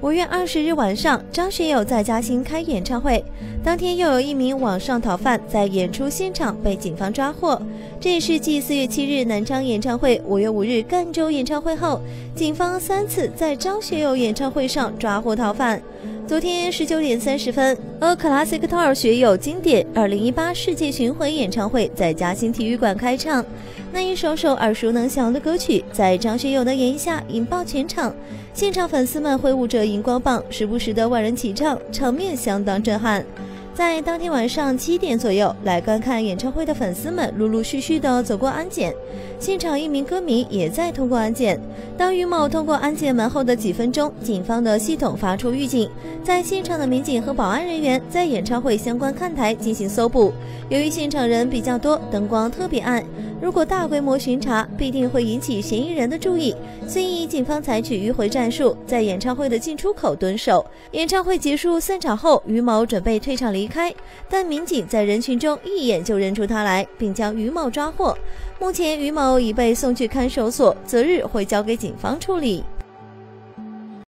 五月二十日晚上，张学友在嘉兴开演唱会，当天又有一名网上逃犯在演出现场被警方抓获。这也是继四月七日南昌演唱会、五月五日赣州演唱会后，警方三次在张学友演唱会上抓获逃犯。昨天十九点三十分，A Classic Tour 学友经典二零一八世界巡回演唱会在嘉兴体育馆开唱。那一首首耳熟能详的歌曲，在张学友的演绎下引爆全场，现场粉丝们挥舞着荧光棒，时不时的万人齐唱，场面相当震撼。在当天晚上七点左右，来观看演唱会的粉丝们陆陆续续的走过安检，现场一名歌迷也在通过安检。当于某通过安检门后的几分钟，警方的系统发出预警，在现场的民警和保安人员在演唱会相关看台进行搜捕。由于现场人比较多，灯光特别暗，如果大规模巡查，必定会引起嫌疑人的注意，所以警方采取迂回战术，在演唱会的进出口蹲守。演唱会结束散场后，于某准备退场离。开，但民警在人群中一眼就认出他来，并将于某抓获。目前，于某已被送去看守所，择日会交给警方处理。